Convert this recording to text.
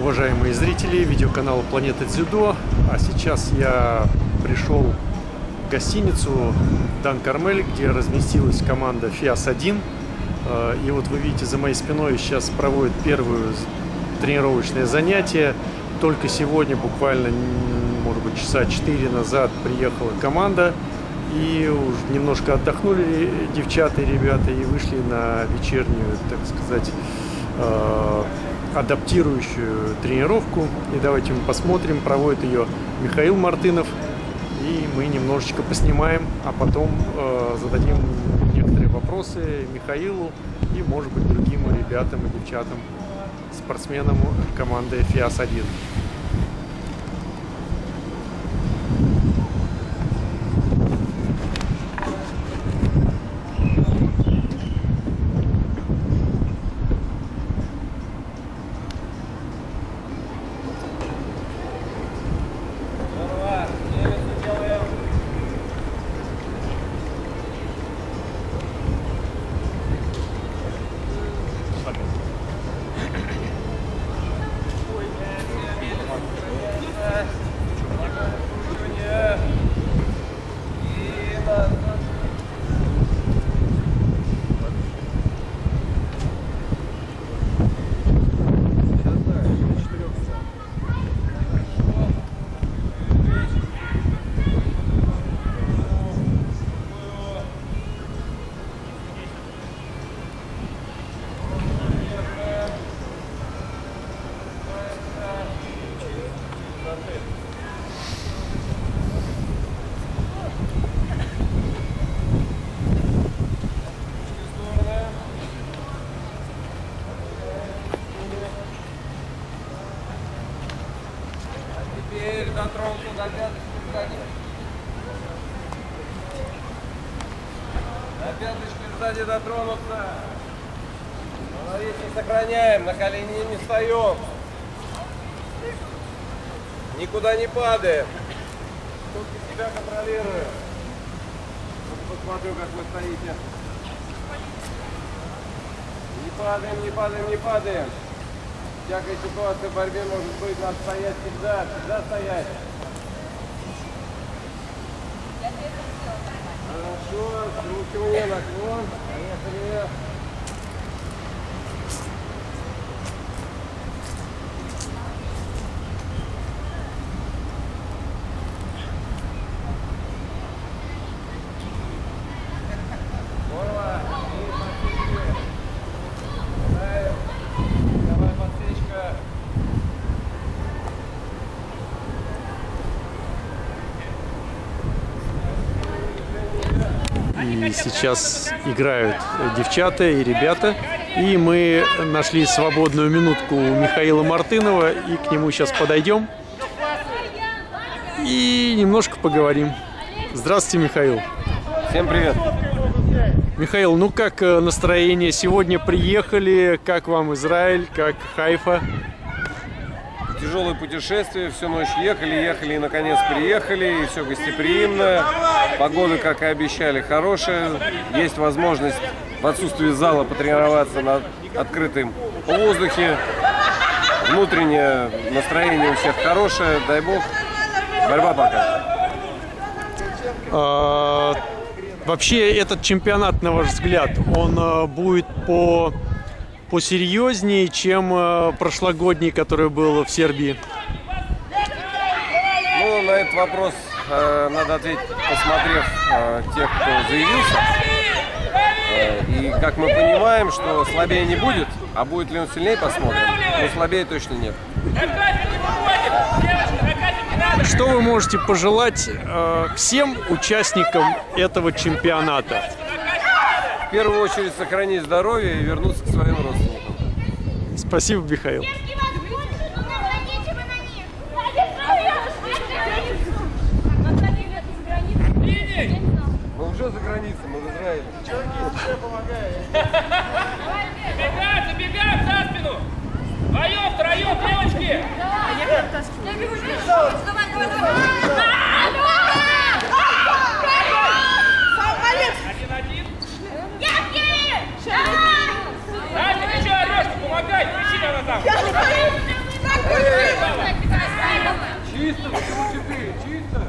уважаемые зрители видеоканала Планета Дзюдо. А сейчас я пришел в гостиницу Дан Кармель, где разместилась команда ФИАС-1. Э, и вот вы видите за моей спиной сейчас проводят первое тренировочное занятие. Только сегодня, буквально, может быть, часа 4 назад приехала команда. И уже немножко отдохнули девчата и ребята и вышли на вечернюю, так сказать, э, адаптирующую тренировку. И давайте мы посмотрим, проводит ее Михаил Мартынов. И мы немножечко поснимаем, а потом э, зададим некоторые вопросы Михаилу и, может быть, другим ребятам и девчатам, спортсменам команды ФИАС-1. Сзади. Дотронуться. Равновесие сохраняем, на колени не встаем. Никуда не падаем. Только себя контролируем. Посмотрю, как вы стоите. Не падаем, не падаем, не падаем. Всякая ситуация в борьбе может быть, надо стоять всегда, всегда стоять. Хорошо, скручивание, наклон, поехали. И сейчас играют девчата и ребята. И мы нашли свободную минутку у Михаила Мартынова. И к нему сейчас подойдем. И немножко поговорим. Здравствуйте, Михаил. Всем привет. Михаил, ну как э, настроение? Сегодня приехали. Как вам Израиль? Как Хайфа? Тяжелое путешествие, всю ночь ехали, ехали и наконец приехали, и все гостеприимно. Погода, как и обещали, хорошая. Есть возможность в отсутствии зала потренироваться на открытом воздухе. Внутреннее настроение у всех хорошее, дай бог. Борьба пока. А, Вообще этот чемпионат, на ваш взгляд, он э, будет по посерьезнее, чем э, прошлогодний, который был в Сербии? Ну, на этот вопрос э, надо ответить, посмотрев э, тех, кто заявился. Э, и как мы понимаем, что слабее не будет, а будет ли он сильнее, посмотрим. Но слабее точно нет. Что вы можете пожелать э, всем участникам этого чемпионата? В первую очередь сохранить здоровье и вернуться к своим родственникам. Спасибо, Михаил. Мы уже за границей, мы в Израиле. Забегать, забегать за спину! Вдвоем, втроем, девочки! Один-один. Чисто, почему 4? Чисто.